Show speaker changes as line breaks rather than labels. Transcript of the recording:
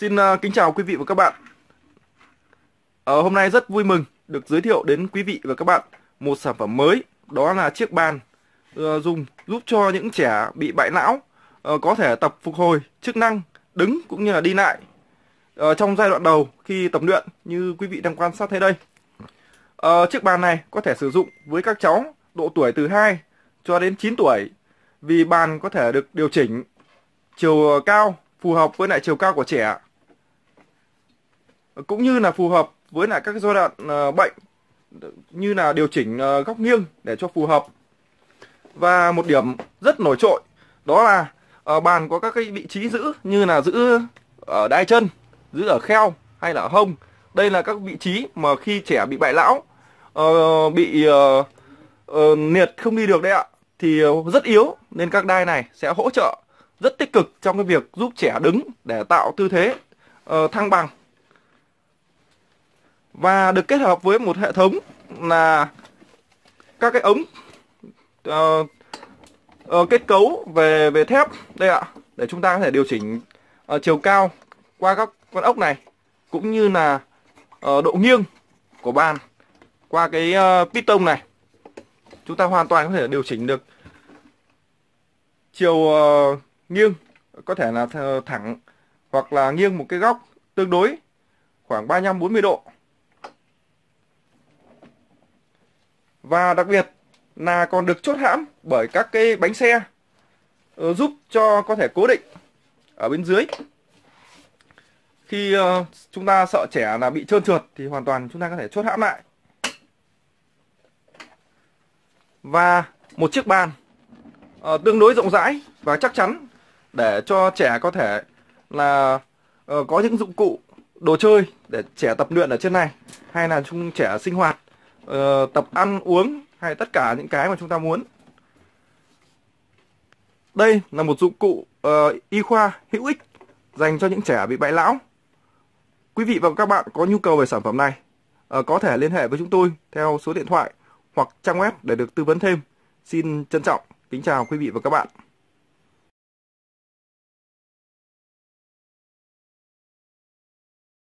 Xin uh, kính chào quý vị và các bạn. Uh, hôm nay rất vui mừng được giới thiệu đến quý vị và các bạn một sản phẩm mới, đó là chiếc bàn uh, dùng giúp cho những trẻ bị bại não uh, có thể tập phục hồi chức năng đứng cũng như là đi lại uh, trong giai đoạn đầu khi tập luyện như quý vị đang quan sát thấy đây. Uh, chiếc bàn này có thể sử dụng với các cháu độ tuổi từ 2 cho đến 9 tuổi vì bàn có thể được điều chỉnh chiều cao phù hợp với lại chiều cao của trẻ cũng như là phù hợp với lại các giai đoạn ờ, bệnh như là điều chỉnh ờ, góc nghiêng để cho phù hợp. Và một điểm rất nổi trội đó là ờ, bàn có các cái vị trí giữ như là giữ ở đai chân giữ ở kheo hay là ở hông. Đây là các vị trí mà khi trẻ bị bại lão bị liệt không đi được đấy ạ thì rất yếu. Nên các đai này sẽ hỗ trợ rất tích cực trong cái việc giúp trẻ đứng để tạo tư thế uh, thăng bằng và được kết hợp với một hệ thống là các cái ống uh, uh, kết cấu về về thép đây ạ để chúng ta có thể điều chỉnh uh, chiều cao qua các con ốc này cũng như là uh, độ nghiêng của bàn qua cái uh, piston này chúng ta hoàn toàn có thể điều chỉnh được chiều uh, nghiêng có thể là thẳng hoặc là nghiêng một cái góc tương đối khoảng 35 40 độ. Và đặc biệt là còn được chốt hãm bởi các cái bánh xe uh, giúp cho có thể cố định ở bên dưới. Khi uh, chúng ta sợ trẻ là bị trơn trượt thì hoàn toàn chúng ta có thể chốt hãm lại. Và một chiếc bàn uh, tương đối rộng rãi và chắc chắn để cho trẻ có thể là uh, có những dụng cụ đồ chơi để trẻ tập luyện ở trên này hay là chúng trẻ sinh hoạt uh, tập ăn uống hay tất cả những cái mà chúng ta muốn. Đây là một dụng cụ uh, y khoa hữu ích dành cho những trẻ bị bại lão. Quý vị và các bạn có nhu cầu về sản phẩm này uh, có thể liên hệ với chúng tôi theo số điện thoại hoặc trang web để được tư vấn thêm. Xin trân trọng kính chào quý vị và các bạn.